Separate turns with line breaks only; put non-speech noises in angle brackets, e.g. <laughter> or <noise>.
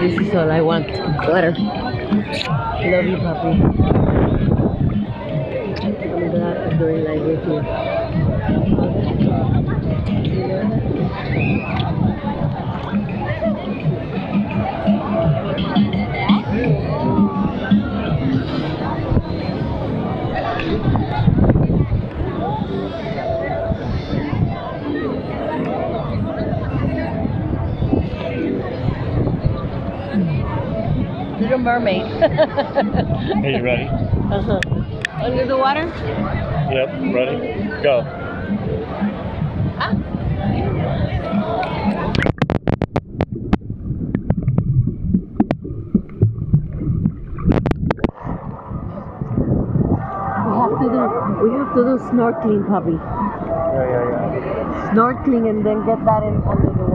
This is all I want. Water. Love you, puppy. I'm glad I'm doing live with you. Little mermaid. <laughs>
Are you ready?
uh-huh. Under the water?
Yep, ready? Go.
We have to do we have to do snorkeling, puppy.
Yeah, yeah, yeah.
Snorkeling and then get that in under the